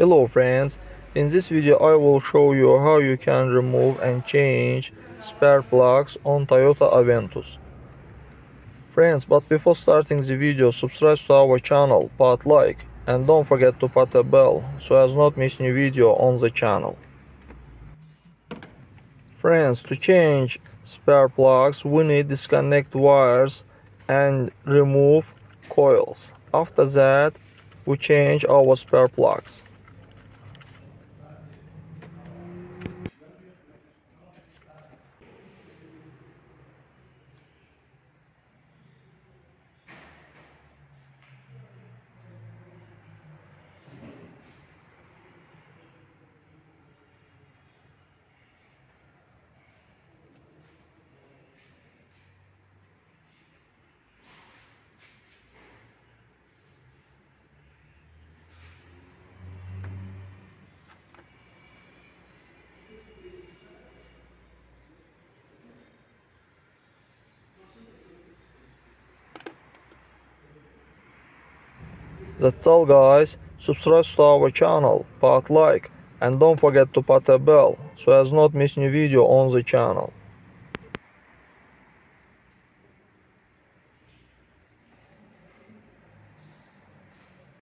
Hello friends, in this video I will show you how you can remove and change spark plugs on Toyota Aventus. Friends, but before starting the video, subscribe to our channel, put like and don't forget to put a bell so as not to miss new video on the channel. Friends, to change spark plugs we need disconnect wires and remove coils. After that we change our spark plugs. That's all guys, subscribe to our channel, put like and don't forget to put a bell so as not miss new video on the channel.